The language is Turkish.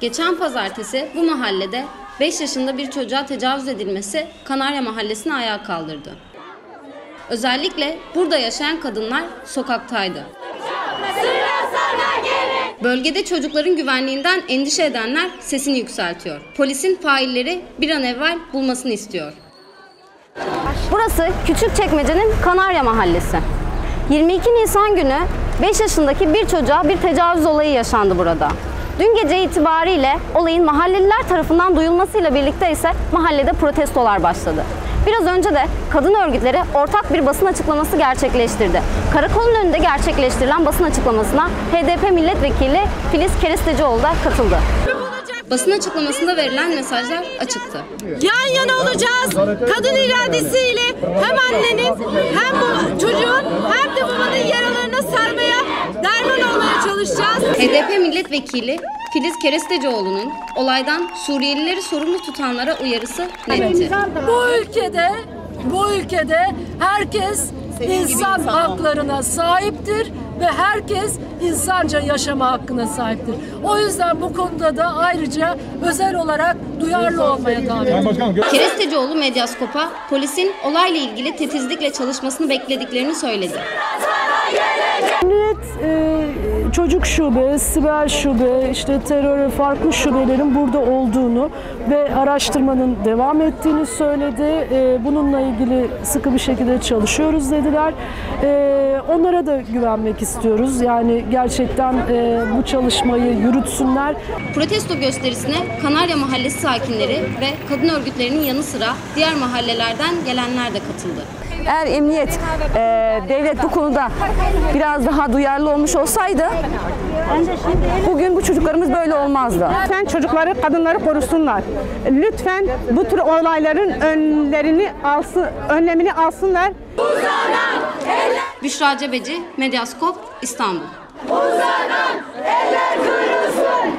Geçen pazartesi bu mahallede 5 yaşında bir çocuğa tecavüz edilmesi Kanarya Mahallesi'ni ayağa kaldırdı. Özellikle burada yaşayan kadınlar sokaktaydı. Bölgede çocukların güvenliğinden endişe edenler sesini yükseltiyor. Polisin failleri bir an evvel bulmasını istiyor. Burası Küçükçekmece'nin Kanarya Mahallesi. 22 Nisan günü 5 yaşındaki bir çocuğa bir tecavüz olayı yaşandı burada. Dün gece itibariyle olayın mahalleliler tarafından duyulmasıyla birlikte ise mahallede protestolar başladı. Biraz önce de kadın örgütleri ortak bir basın açıklaması gerçekleştirdi. Karakolun önünde gerçekleştirilen basın açıklamasına HDP milletvekili Filiz Kerestecioğlu da katıldı. Basın açıklamasında verilen mesajlar açıktı. Yan yana olacağız. Kadın iradesiyle hem annenin hem bu çocuğun hem de babanın HDP milletvekili Filiz Kerestecioğlu'nun olaydan Suriyelileri sorumlu tutanlara uyarısı netti. Bu ülkede bu ülkede herkes insan haklarına sahiptir ve herkes insanca yaşama hakkına sahiptir. O yüzden bu konuda da ayrıca özel olarak duyarlı olmaya davet ediyorum. Kerestecioğlu Medyaskop'a polisin olayla ilgili titizlikle çalışmasını beklediklerini söyledi. Emniyet e, çocuk şube, siber şube, işte terör ve farklı şubelerin burada olduğunu ve araştırmanın devam ettiğini söyledi. E, bununla ilgili sıkı bir şekilde çalışıyoruz dediler. E, onlara da güvenmek istiyoruz. Yani gerçekten e, bu çalışmayı yürütsünler. Protesto gösterisine Kanarya Mahallesi sakinleri ve kadın örgütlerinin yanı sıra diğer mahallelerden gelenler de katıldı. Eğer emniyet, e, devlet bu konuda biraz daha duyarlı olmuş olsaydı bugün bu çocuklarımız böyle olmazdı. Lütfen çocukları, kadınları korusunlar. Lütfen bu tür olayların önlerini alsın, önlemini alsınlar. Büşra Cebeci, Medyaskop, İstanbul. Uzanan eller kırılsın.